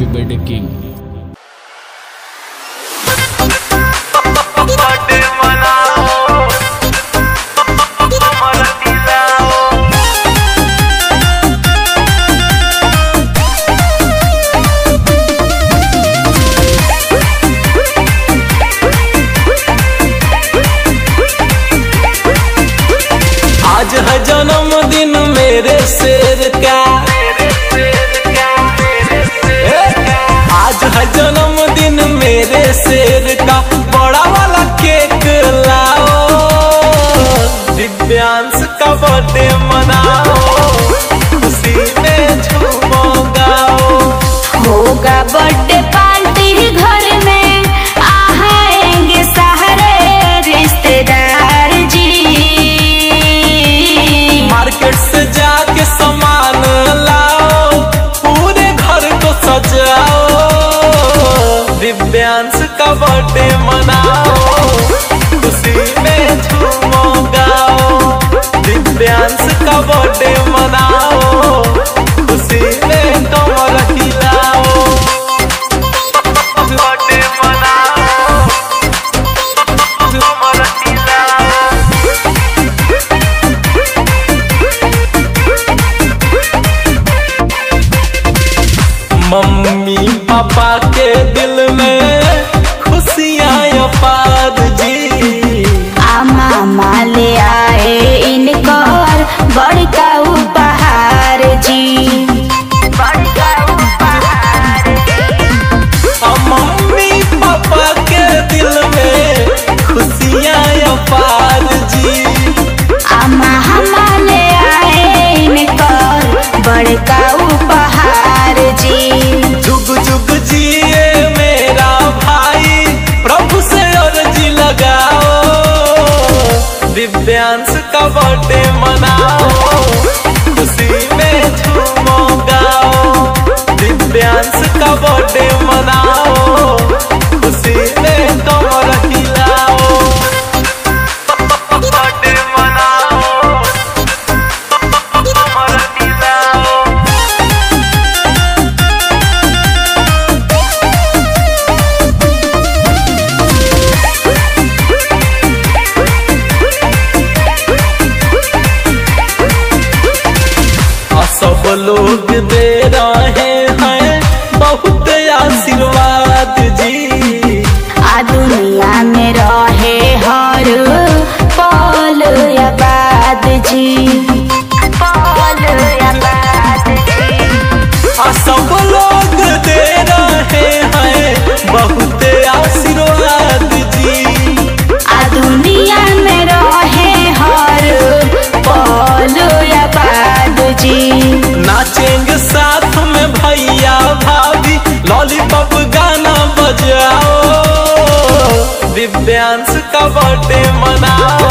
Happy birthday king आज जन्मदिन मेरे शेर का। शेर का बड़ा वाला केक लाओ। दिव्यांश का बर्थडे मनाओ। खुशी मनाओ। खुशी में झूमो गाओ। दिव्यांश का बर्थडे मनाओ। खुशी में बर्थडे मनाओ। मम्मी पापा के दिल में दिव्यांश का बर्थडे मनाओ। लोग दे रहे हैं बहुत आशीर्वाद जी। आ दुनिया में रहे हर पल आबाद जी। लॉलीपॉप गाना बजाओ। दिव्यांश का बर्थडे मनाओ।